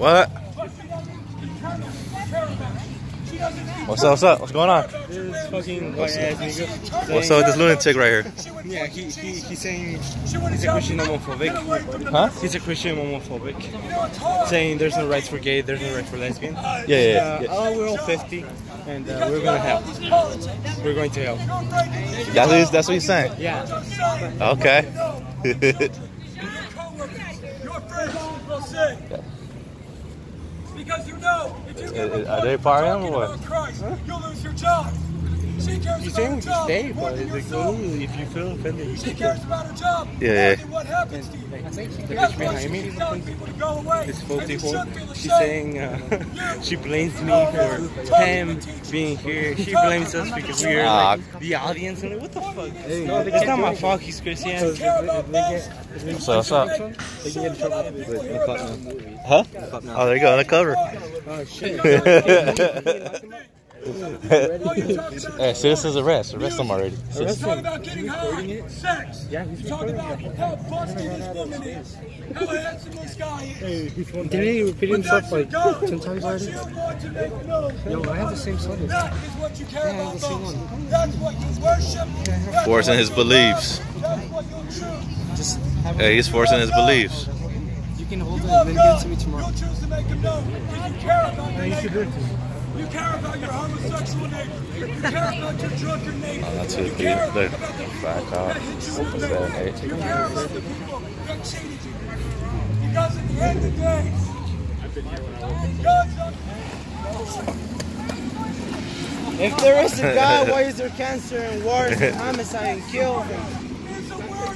What? What's up? What's up? What's going on? This fucking white ass nigga. What's up with this lunatic right here? Yeah, he, he, he's saying he's a Christian homophobic. Huh? He's a Christian homophobic. Saying there's no rights for gay, there's no rights for lesbian. Yeah, yeah, Uh, yeah. Oh, we're all 50, and uh, we're gonna help. We're going to help. That's what he's, that's what he's saying. Yeah. Okay. Because you know, if you Uh, get uh, are they partying or what? about Christ, you'll lose your job. She cares He's about saying her to job stay, but than it's like, if you feel offended, you She cares about her job Yeah, more yeah. Than what happens to you. The That's bitch why behind me, keeps telling to go away. this And filthy whore, she's saying uh, she blames me for him being here. She blames us because we are like, the audience. And like, what the fuck? It's not my fault he's Christian. Care about. What's up? What's up? They can get in trouble with Huh? Oh, there you go. On the cover. Oh shit. hey, citizens arrest. Arrest them already. He's talking about getting high, sex. Yeah, he's He's talking about how busted this woman is, how handsome this guy is. Did he repeat himself like 10 times already? you want to make known Yo, I have the same son. That is what you care Yeah, about, the folks. That's what you worship. That's Forcing what his beliefs. That's what. Just Hey, he's forcing his beliefs. You can hold You it and then give it to me tomorrow. You'll choose to make him known because you care about your you should do neighbor. it to me. You care about your homosexual neighbor. You care about your drunken neighbor. Oh, that's you care dude. About the people Five cars. that hit you in the seven, You care about the people that cheated you. Because at the end of the day, God's not If there is a God, why is there cancer and wars and homicide and kill?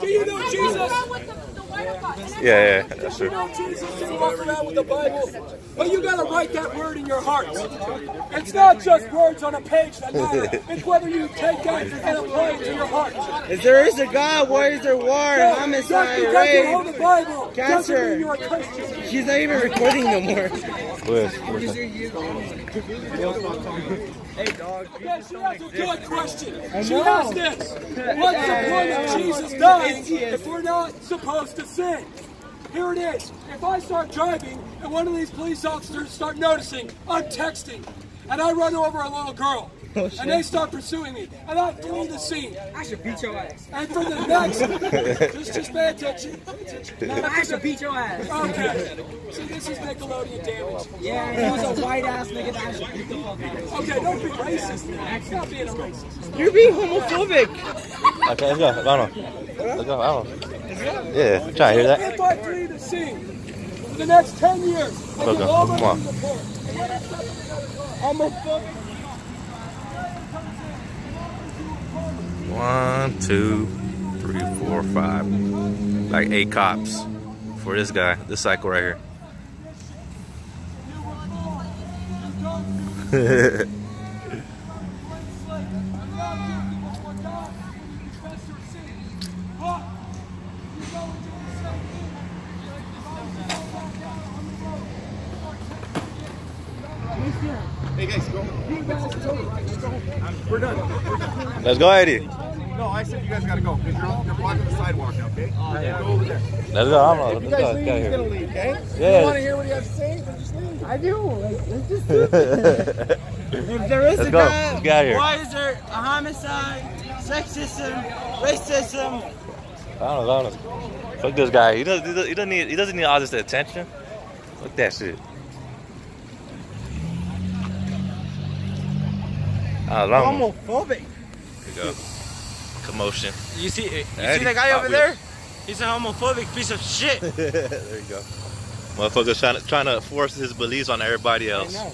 Do you know Jesus? Yeah, yeah, that's You true. know Jesus didn't walk around with the Bible, but you gotta write that word in your heart. It's not just words on a page that matter. It's whether you take that and apply it to your heart. If there is a God, why is there war, Just homicide, because you hold the? Bible cancer. mean you're a Christian. He's not even recording no more. Good. Yeah, she has a good question. She asked this. What's the point of Jesus dying if we're not supposed to sin? Here it is. If I start driving and one of these police officers start noticing I'm texting and I run over a little girl and they start pursuing me and I flee the scene. I should beat your ass. And for the next, just, just pay attention. Pay attention. Now, I should beat your ass. Okay. See, this is Nickelodeon damage. Yeah, he was a white ass nigga that I should beat the fuck out of. Okay, don't be racist now. Stop being a racist. You're being homophobic. Okay, let's go. I don't know. Let's go. I don't know. Yeah, I'm trying to hear that. If I flee the scene for the next 10 years, I Okay, will all come my on. report. Homophobic. One, two, three, four, five. Like eight cops for this guy, this cycle right here. Let's go, Eddie. No, I said you guys gotta go because you're, you're blocking the sidewalk now, okay? Oh, go over there. Let's go. I don't know. If you Let's go. guys Let's leave, go he's gonna here. leave, okay? Yeah. You want to hear what he has to say? Then just leave. I do. Like, let's just If there is Let's a go. God, Let's get out of here. why is there a homicide, sexism, racism? I don't know. I don't know. Fuck this guy. He doesn't. He doesn't- he doesn't need. He doesn't need all this attention. Fuck that shit. Ah, I don't. Homophobic. Here you go. Commotion. You see, you Eddie, see that guy over there? He's a homophobic piece of shit. there you go. Motherfucker's trying to trying to force his beliefs on everybody I else. know.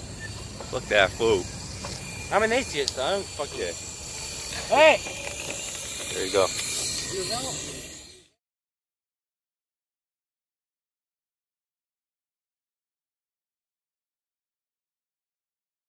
Fuck that fool. I'm an atheist. I don't fucking. Yeah. Hey. There you go.